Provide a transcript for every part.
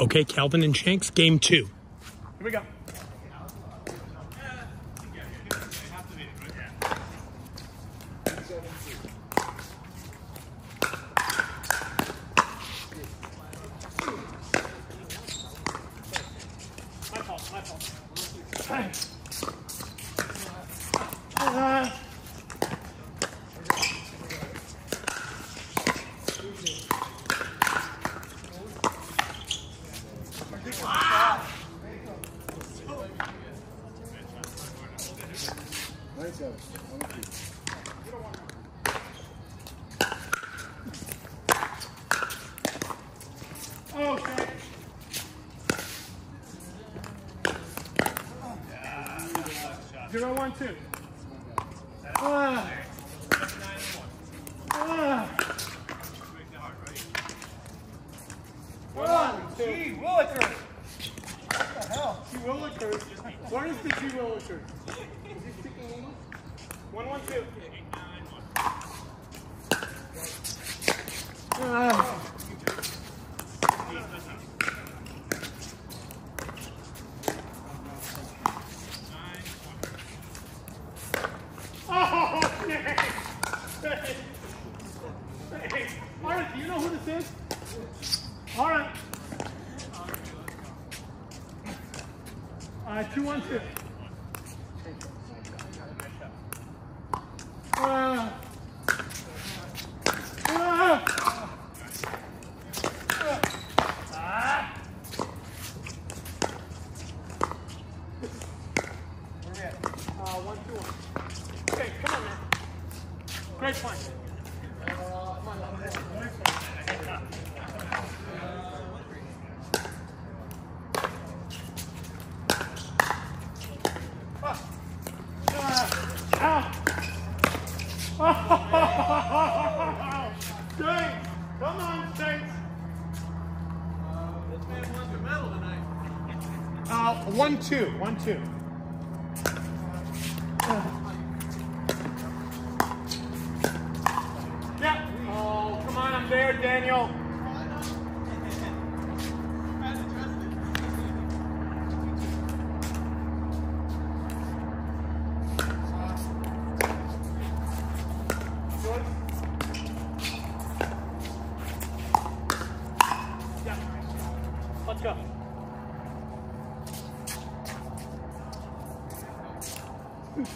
Okay, Calvin and Shanks, game two. Here we go. Two. Ah. Ah. One, two. Gee, Willikers. Willikers. Is the G Willikers? Is he sticking in? One, one, two. Ah. Oh, dang. Hey. Hey. All right, do you know who this is? All right. Uh, two, one, two. Uh, uh, uh, one, two, one. Okay, come on, man. Great point. James, come on, James. This man wants a medal tonight. Uh, one, two, one, two. Yeah. Oh, come on, I'm there, Daniel. George? Yeah. Let's go. Two, two, one. Ah, James, the guy is uh, in a. Whoa, what are you doing? I'm in that bullish season. Yeah, what?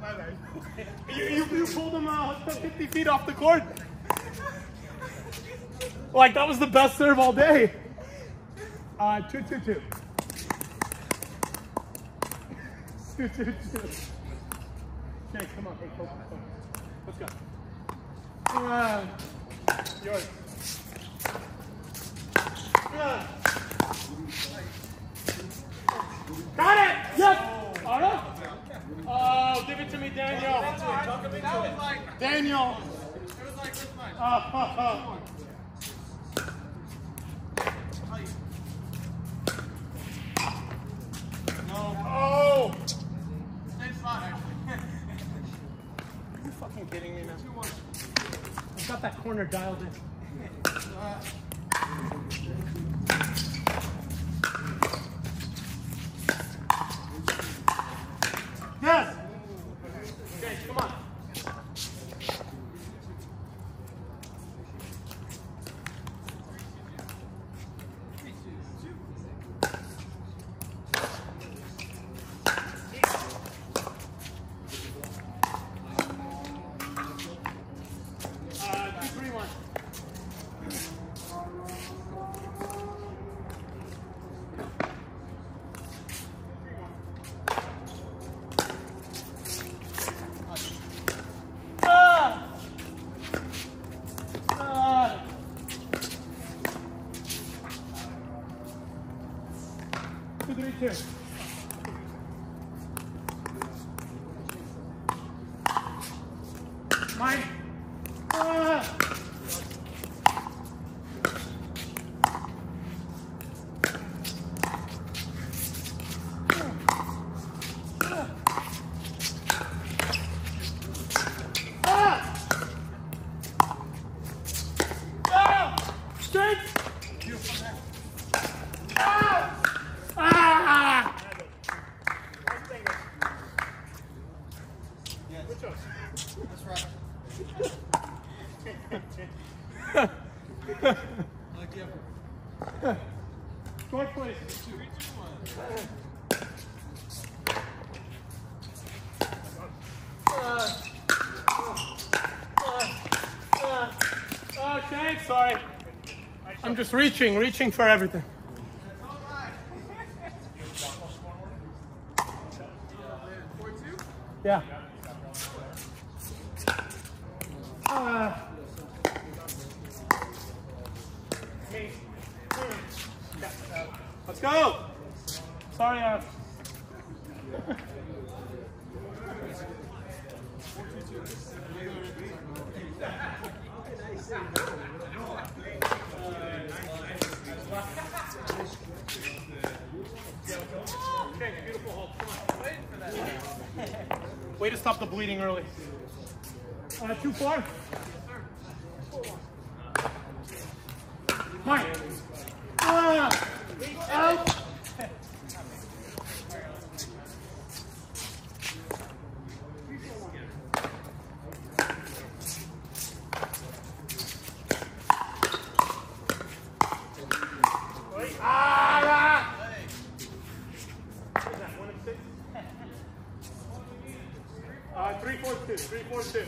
My bad. You, you, you pulled him uh, 50 feet off the court. Like, that was the best serve all day. Uh, two, two, two. Two, two, two. Okay, come on. Hey. Let's go. Uh, yours. Uh. Got it! Yes! Alright. Oh, give it to me, Daniel. That was like, Daniel. it was like this much. Oh, oh. Same spot, actually. Are you fucking kidding me, man? I got that corner dialed in. Uh, Yes! Okay, come on. Uh, two, three, one. Ah! Ah! Two, three, two. Mine. Ah! Like the upper. Short, please. Three, two, one. Sorry. I'm just reaching, reaching for everything. Yeah. Ah. Yeah. Let's go. Sorry, uh. Okay, beautiful hold. Come on. Way to stop the bleeding early. Uh, two four. Mike. Ah, out. Ah, ah. What is that, one and six? Uh, three, four, two. Three, four, two.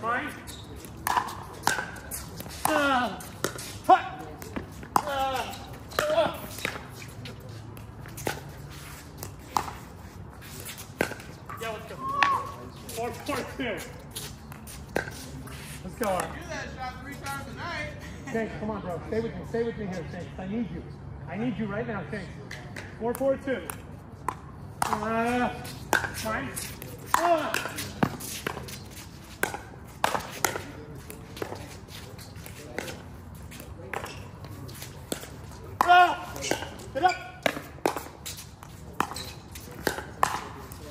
Fine. Ah. Hut. Ah. Ah. Yeah, let's go. Four, four, two. Let's go. Art. Do that shot three times a night. Come on, bro. Stay with me. Stay with me here, Shanks. I need you. I need you right now, Shanks. Four, four, two. Uh. Ah. Ah. Get up.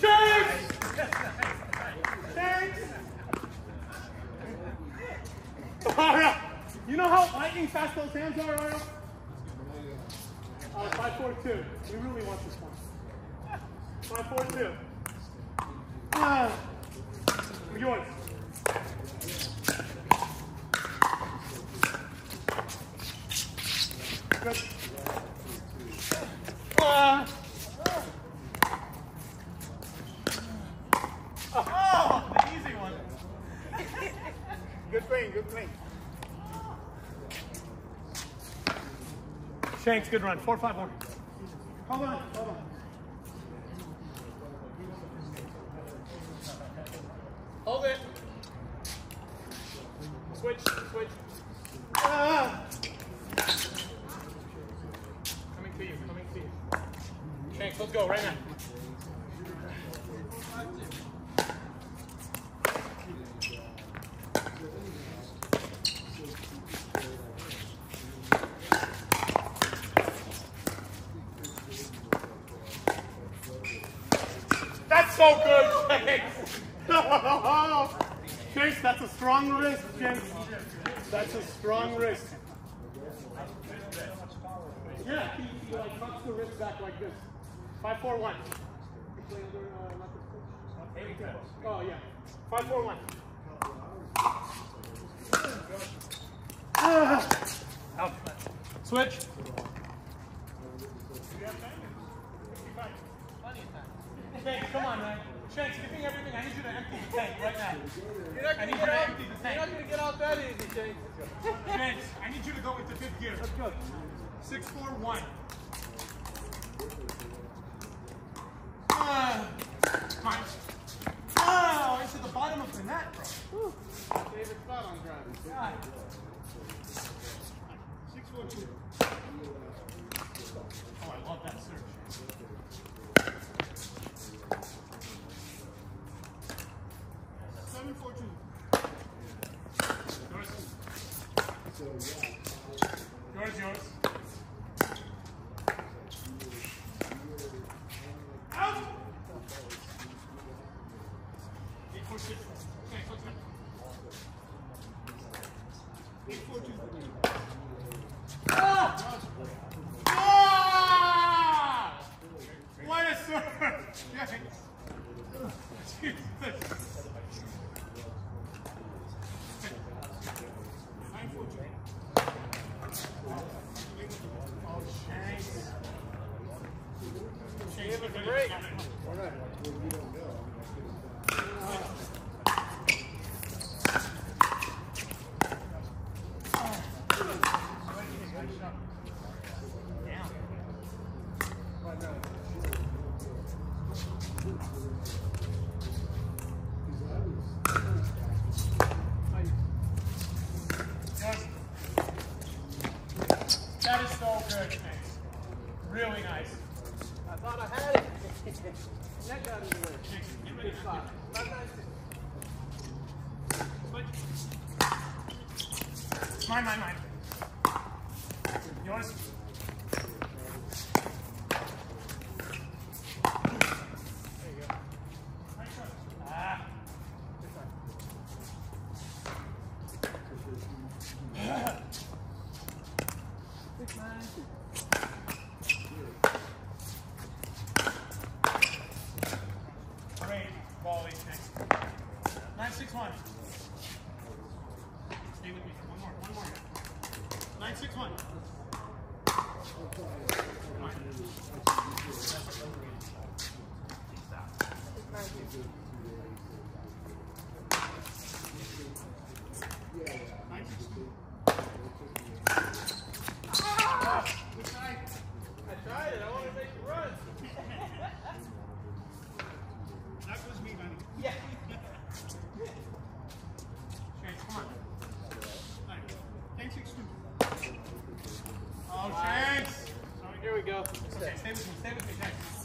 Shanks! Shanks! Ara, you know how lightning fast those hands are, Ara? Uh, five, four, two. We really want this one. Five, four, two. Ah, yours. Good. Ah. Oh, easy one. Good playing, good playing. Shanks, good run. Four, five. Hold on, hold on. Hold it. Switch, switch. Ah. Coming to you, coming to you. Shanks, let's go right now. That's so good, Shanks. Shanks, that's a strong wrist, Shanks. That's a strong wrist. Yeah, he, he like cuts the wrist back like this. Five, four, one. Oh yeah. Five, four, one. Ah. Out. Switch. Shanks, come on, man. Shanks, give me everything. I need you to empty the tank right now. You're not gonna need you get to out. empty the You're not gonna get out that easy, Shane. Shanks, I need you to go into fifth gear. Let's go. Six, four, one. Ah, fine. Oh, into the bottom of the net, bro. Favorite spot on ground. God. Six, four, two. Oh, I love that search. Nice. Give it a break. Oh, here we go. Stay, with me, stay with me,